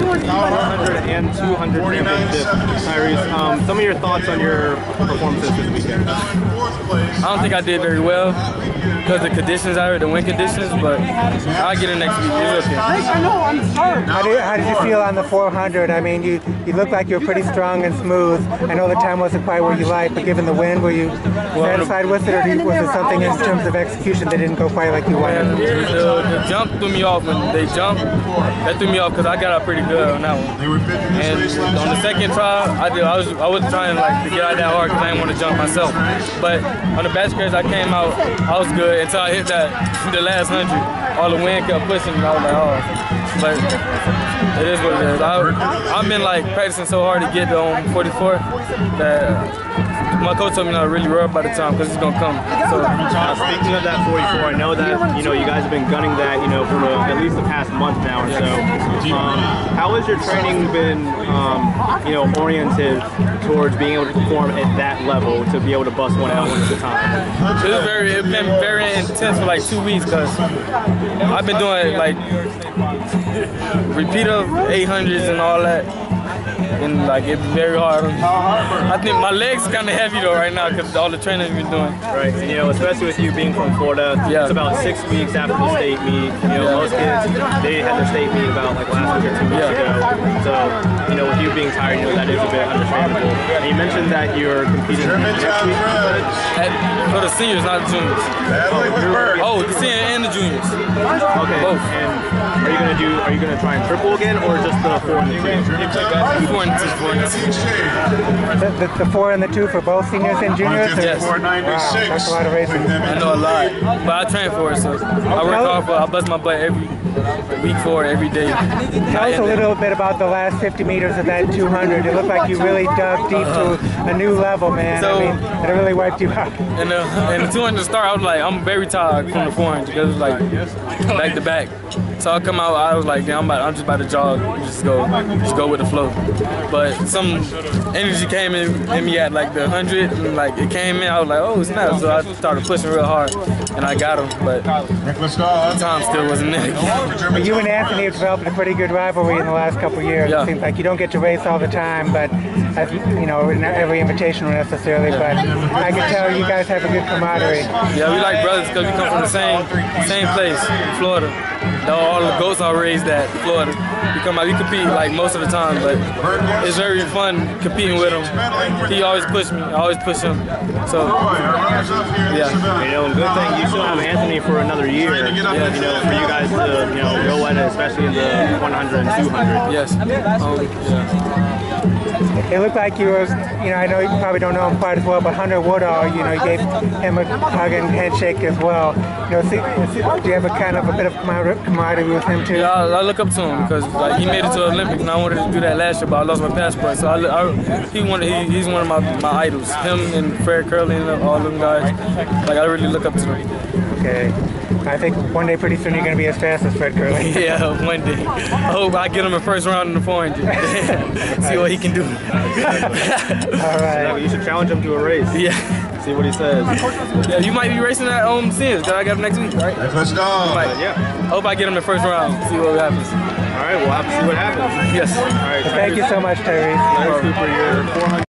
100 and 200 championship. Tyrese, um, some of your thoughts on your performances this weekend? I don't think I did very well because the conditions out here, the wind conditions, but I'll get it next week. It's okay. I know, I'm sorry. How did, how did you feel on the 400? I mean, you, you looked like you were pretty strong and smooth. I know the time wasn't quite where you liked, but given the wind, were you satisfied with it, or you, was there something in terms of execution that didn't go quite like you And wanted? the, the jump threw me off when they jumped. That threw me off because I got out pretty good on that one. And on the second try, I did. I was I was trying like to get out that hard because I didn't want to jump myself. But on the back stretch, I came out. I was good until I hit that the last hundred. All the wind kept pushing, and I was like, oh. But it is what it is. I, I've been like practicing so hard to get on 44 that my coach told me not to really worry about the time because it's gonna come. So Uh, speaking of that 44, I know that you know you guys have been gunning that you know for the, at least the past month now or so. Um, how has your training been um, you know oriented towards being able to perform at that level to be able to bust one out at a time? It's very, it's been very intense for like two weeks because I've been doing like repeat of 800s and all that. And like it's very hard. I think my legs kind of heavy though right now because all the training we've been doing. Right, and you know, especially with you being from Florida, Yeah. it's about six weeks after the state meet. You know, Yeah. most kids they had their state meet about like last week or two weeks Yeah. ago. So, you know, with you being tired, you know that is a bit understandable. And you mentioned that you're competing next week. At, for the seniors, not the juniors. Oh, the senior and the juniors. Okay. Both. And are you gonna do? Are you gonna try and triple again, or just the four and the two? Four and two, four and two. The, the, the four and the two for both seniors and juniors? or- Yes. Wow, that's a lot of racing. I know a lot, but I train for it, so I work hard for it. I bust my butt every week for it, every day. Tell us a little bit about the last 50 meters of that 200. It looked like you really dug deep to a new level, man. So- I mean, it really wiped you out. And uh, the and the 200 start, I was like, I'm very tired from the 400 because it was like back to back. So I come out, I was like, damn, I'm, about, I'm just about to jog, just go, just go with the flow. But some energy came in, in me at like the 100, and like it came in, I was like, oh snap! So I started pushing real hard, and I got him, but time still wasn't there. You and Anthony have developed a pretty good rivalry in the last couple years. Yeah. It seems like you don't get to race all the time, but as, you know, not every invitational necessarily. But I can tell you guys have a good camaraderie. Yeah, we like brothers because we come from the same same place, Florida. Though all the goats are raised at Florida. We come out, we compete like most of the time, but it's very fun competing with him. He always push me, I always push him. So yeah, You know, and good thing you still have Anthony for another year. You know, for you guys to you know go at it, especially in the 100 and 200. yes. Um, yeah. It looked like you were, you know, I know you probably don't know him quite as well, but Hunter Woodall, you know, you gave him a hug and handshake as well. You know, see, see, do you have a kind of a bit of camar- camaraderie with him too? Yeah, I, I look up to him because like he made it to the Olympics, and I wanted to do that last year, but I lost my passport. So I, I he wanted, he, he's one of my, my idols. Him and Fred Kerley and all them guys. Like I really look up to them. Okay. I think one day pretty soon you're going to be as fast as Fred Kerley. Yeah, one day. I hope I get him a first round in the 400. See what he can do. All right. You should challenge him to a race. yeah. See what he says. Yeah, you might be racing that um seniors that I got next week, right? Let's go. Might. Yeah. Hope I get him the first round. See what happens. All right. We'll have to see what happens. Yes. All right. Thank you so much, Terry. Tyrese Cooper, your 400.